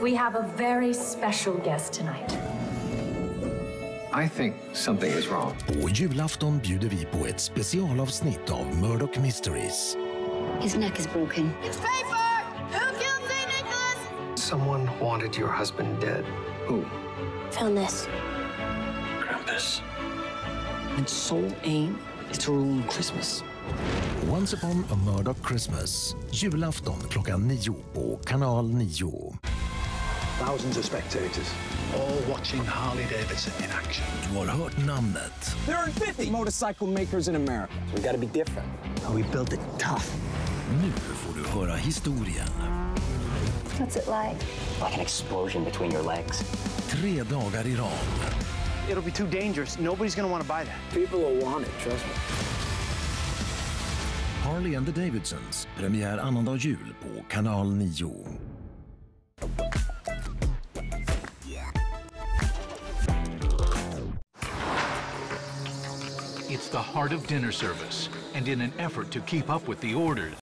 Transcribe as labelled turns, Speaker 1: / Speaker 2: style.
Speaker 1: We have a very special guest tonight.
Speaker 2: I think something is wrong.
Speaker 3: På julafton bjuder vi på ett specialavsnitt av Murdoch Mysteries.
Speaker 4: His neck is broken.
Speaker 5: It's paper! Who killed St. Nicholas?
Speaker 2: Someone wanted your husband dead. Who?
Speaker 4: Found this.
Speaker 2: Krampus.
Speaker 6: And sole aim is to ruin Christmas.
Speaker 3: Once upon a Murdoch Christmas. Julafton klockan nio på kanal 9.
Speaker 7: Thousands of spectators, all watching Harley Davidson in action.
Speaker 3: Du har hört namnet.
Speaker 8: There are 50 motorcycle makers in America.
Speaker 7: We got to be different.
Speaker 8: We built it tough.
Speaker 3: Nu får du höra historien.
Speaker 4: What's it like?
Speaker 6: Like an explosion between your legs.
Speaker 3: Tre dagar i rad.
Speaker 9: It'll be too dangerous. Nobody's going to want to buy that.
Speaker 7: People will want it, trust me.
Speaker 3: Harley and the Davidsons. Premiär annandag jul på kanal 9.
Speaker 10: It's the heart of dinner service, and in an effort to keep up with the orders,